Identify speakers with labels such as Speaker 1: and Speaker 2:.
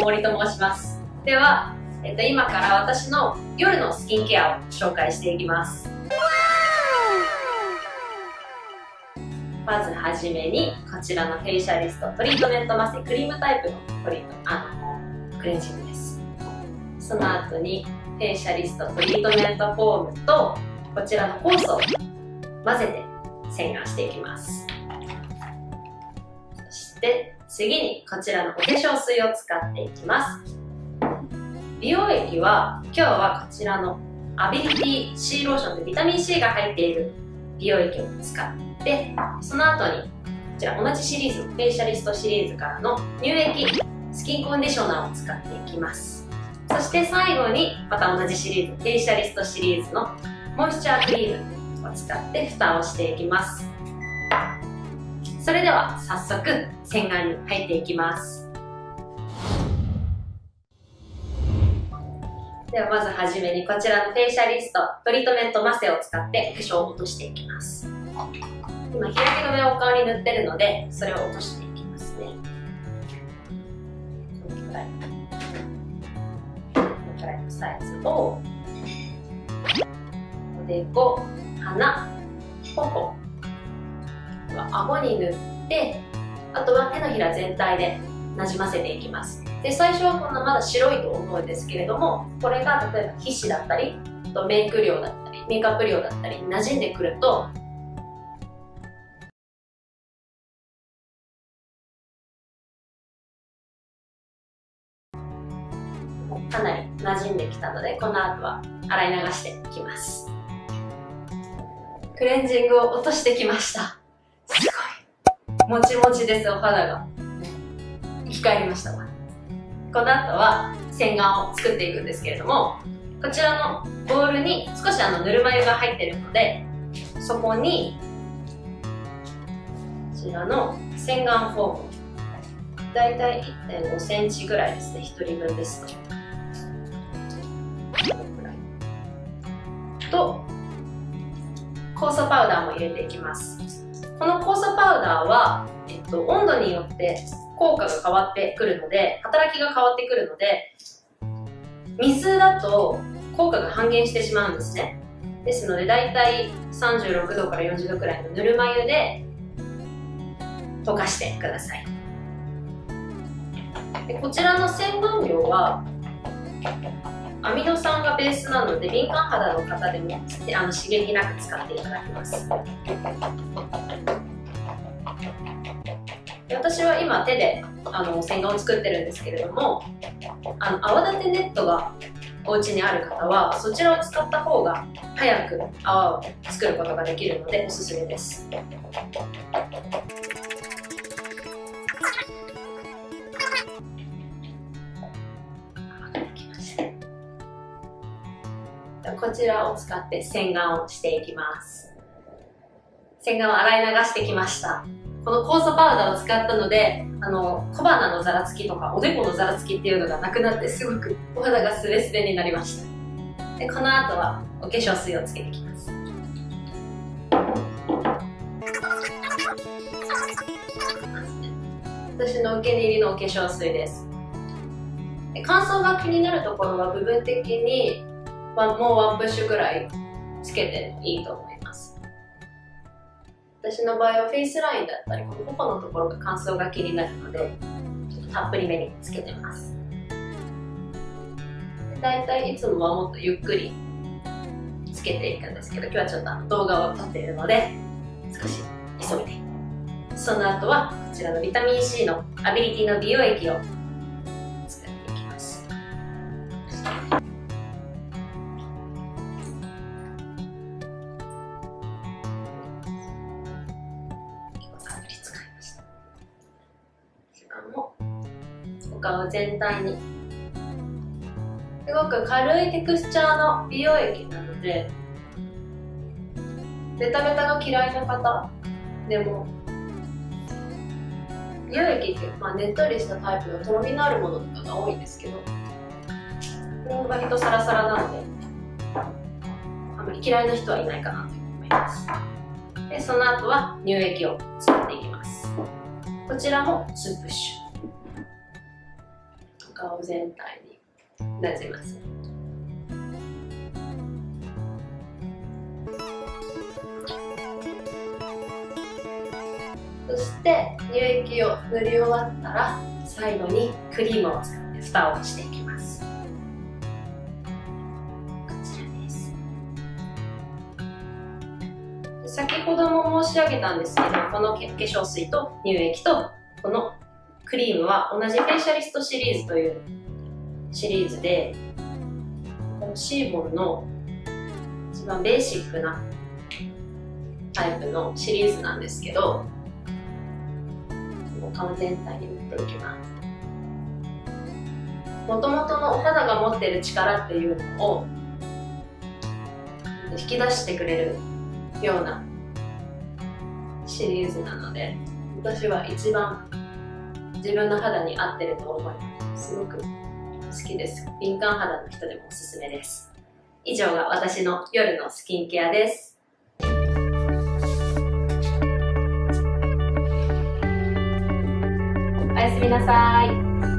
Speaker 1: 大森と申します。では、えっと、今から私の夜のスキンケアを紹介していきます。まずはじめにこちらのフェイシャリストトリートメントマセクリームタイプのトリートあのクレンジングです。その後にフェイシャリストトリートメントフォームとこちらの酵素を混ぜて洗顔していきます。そして次にこちらのお化粧水を使っていきます。美容液は今日はこちらのアビリティ C ローションでビタミン C が入っている美容液を使ってその後にこちら同じシリーズフェイシャリストシリーズからの乳液スキンコンディショナーを使っていきます。そして最後にまた同じシリーズフェイシャリストシリーズのモイスチャークリームを使って蓋をしていきます。それでは早速洗顔に入っていきます。ではまずはじめにこちらのフェイシャリストトリートメントマセを使って化粧を落としていきます。今日焼け止めをお顔に塗ってるのでそれを落としていきますね。このくらい。このくらいのサイズをおでこ鼻頬顎に塗ってあとは手のひら全体でなじませていきます。で最初はこんなまだ白いと思うんですけれどもこれが例えば皮脂だったりとメイク量だったりメイクアップ量だったり馴染んでくるとかなり馴染んできたのでこの後は洗い流していきます。クレンジングを落としてきました。すごい。もちもちですお肌が。生き返りました。この後は洗顔を作っていくんですけれどもこちらのボウルに少しあのぬるま湯が入ってるのでそこにこちらの洗顔フォーム。だいたい1 5センチぐらいですね1人分ですと。と酵素パウダーも入れていきます。この酵素パウダーは、えっと、温度によって効果が変わってくるので働きが変わってくるので水だと効果が半減してしまうんですね。ですのでだいたい36度から40度くらいのぬるま湯で溶かしてください。でこちらの洗顔料はアミノ酸がベースなので敏感肌の方でもあの刺激なく使っていただきます。私は今手であの洗顔を作ってるんですけれどもあの泡立てネットがお家にある方はそちらを使った方が早く泡を作ることができるのでおすすめです。こちらを使って洗顔をしていきます。洗顔を洗い流してきました。この酵素パウダーを使ったのであの小鼻のざらつきとかおでこのざらつきっていうのがなくなってすごくお肌がスレスレになりました。でこの後はお化粧水をつけてきます。私のお気に入りのお化粧水です。で乾燥が気になるところは部分的にワンもうワンプッシュぐらいつけていいと思います。私の場合はフェイスラインだったりこの頬のところが乾燥が気になるのでちょっとたっぷりめにつけてます。だいたいいつもはもっとゆっくりつけていくんですけど今日はちょっと動画を撮っているので少し急いで。その後はこちらのビタミン C のアビリティの美容液を顔全体に。すごく軽いテクスチャーの美容液なのでベタベタが嫌いな方でも美容液って、まあ、ねっとりしたタイプのとろみのあるものとかが多いんですけど割とサラサラなのであまり嫌いな人はいないかなと思います。でその後は乳液を使っていきます。こちらも2プッシュ顔全体になじますそして乳液を塗り終わったら最後にクリームを使って蓋をしていきます。こちらです。先ほども申し上げたんですけどこの化粧水と乳液とこのクリームは同じフェイシャリストシリーズというシリーズでこのシーボンの一番ベーシックなタイプのシリーズなんですけど顔全体に塗っていきます。もともとのお肌が持ってる力っていうのを引き出してくれるようなシリーズなので私は一番自分の肌に合ってると思います。すごく好きです。敏感肌の人でもおすすめです。以上が私の夜のスキンケアです。おやすみなさい。